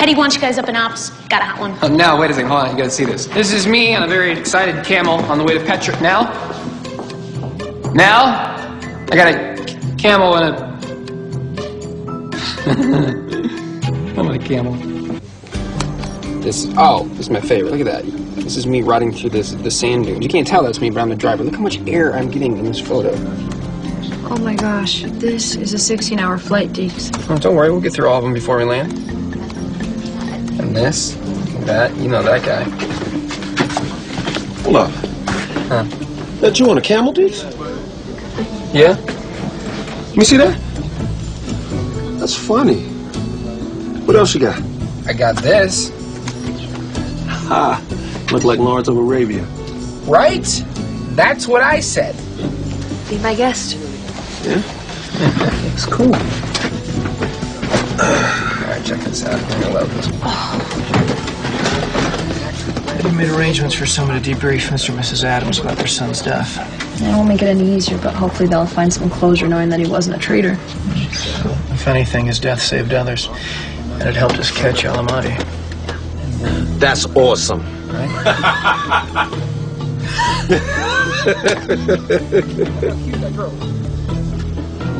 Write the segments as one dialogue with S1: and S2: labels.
S1: Eddie wants you guys up in ops. Got a hot one.
S2: Oh, now, wait a second. Hold on. You gotta see this. This is me on a very excited camel on the way to Petra. Now? Now? I got a camel and a. I'm on a camel. This, oh, this is my favorite. Look at that. This is me riding through this the sand dunes. You can't tell that's me, but I'm the driver. Look how much air I'm getting in this photo.
S3: Oh my gosh, this is a 16 hour flight, Deeks.
S2: Oh, don't worry, we'll get through all of them before we land. And this, that, you know that guy.
S4: Hold up.
S2: Huh.
S4: That you on a camel, Deeks?
S2: Yeah?
S4: Let me see that. That's funny. What else you got?
S2: I got this.
S4: Ha! Look like Lawrence of Arabia.
S2: Right? That's what I said.
S3: Be my guest.
S4: Yeah?
S2: It's cool. Alright, check this out. I'm gonna love this.
S5: We made arrangements for someone to debrief Mr. and Mrs. Adams about their son's death.
S3: It won't make it any easier, but hopefully they'll find some closure knowing that he wasn't a traitor.
S5: If anything, his death saved others, and it helped us catch Alamati.
S4: That's awesome.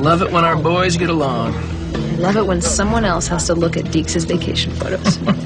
S5: Love it when our boys get along.
S3: I love it when someone else has to look at Deeks' vacation photos.